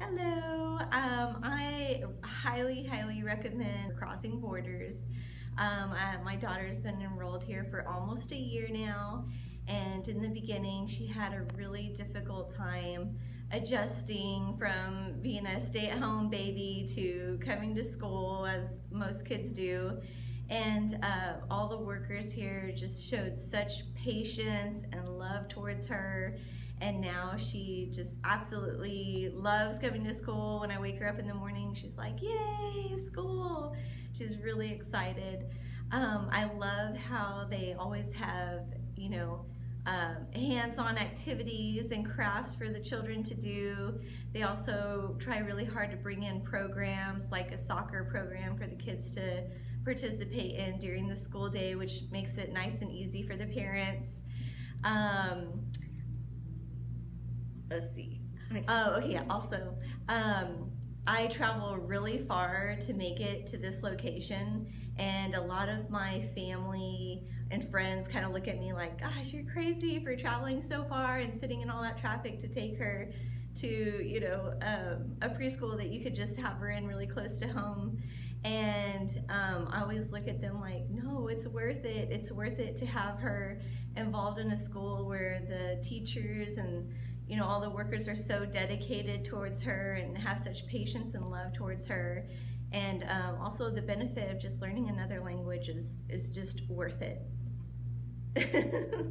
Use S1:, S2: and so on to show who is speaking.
S1: Hello. Um, I highly, highly recommend Crossing Borders. Um, I, my daughter's been enrolled here for almost a year now, and in the beginning, she had a really difficult time adjusting from being a stay-at-home baby to coming to school, as most kids do. And uh, all the workers here just showed such patience and love towards her and now she just absolutely loves coming to school. When I wake her up in the morning, she's like, yay, school. She's really excited. Um, I love how they always have, you know, um, hands-on activities and crafts for the children to do. They also try really hard to bring in programs like a soccer program for the kids to participate in during the school day, which makes it nice and easy for the parents. Um, let's see. Oh, okay. Also, um, I travel really far to make it to this location, and a lot of my family and friends kind of look at me like, "Gosh, you're crazy for traveling so far and sitting in all that traffic to take her to, you know, um, a preschool that you could just have her in really close to home." And um, I always look at them like, no, it's worth it. It's worth it to have her involved in a school where the teachers and you know, all the workers are so dedicated towards her and have such patience and love towards her. And um, also the benefit of just learning another language is, is just worth it.